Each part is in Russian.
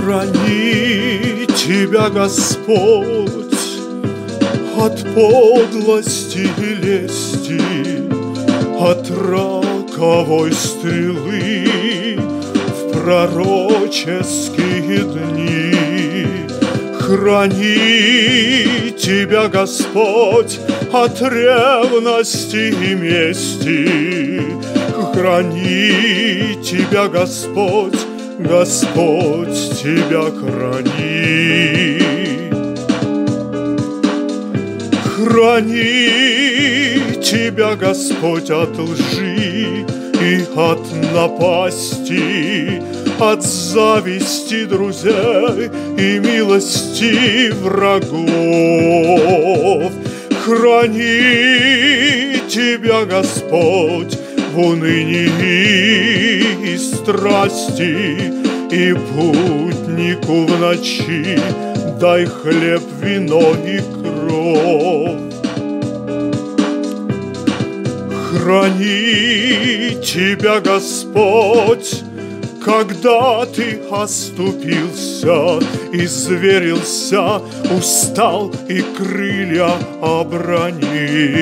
Храни тебя Господь от подлости и лести, от раковой стрелы в пророческие дни. Храни тебя Господь от ревности и мести, храни тебя Господь Господь тебя храни. Храни тебя, Господь, от лжи и от напасти, от зависти друзей и милости врагов. Храни тебя, Господь, в унынии и страсти, и путнику в ночи дай хлеб, вино и кровь. Храни тебя, Господь, когда ты оступился, изверился, устал и крылья обронил.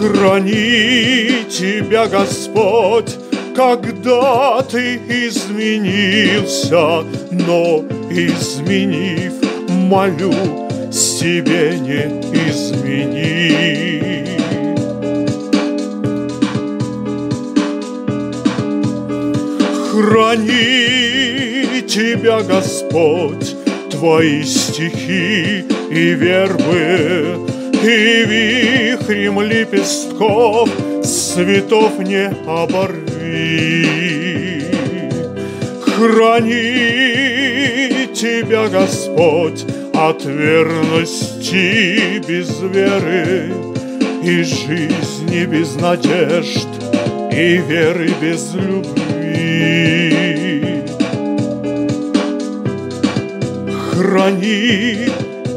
Храни тебя, Господь, когда ты изменился, но изменив, молю, себе не измени. Храни тебя, Господь, твои стихи и вербы, и вихрем лепестков цветов не оборви. Храни тебя, Господь, от верности без веры и жизни без надежд и веры без любви. Храни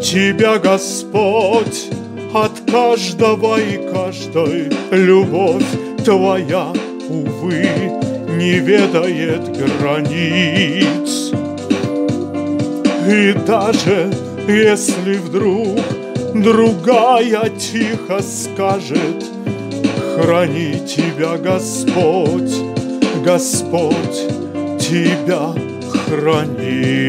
тебя, Господь, от каждого и каждой любовь твоя, увы, не ведает границ. И даже если вдруг другая тихо скажет, храни тебя Господь, Господь тебя храни.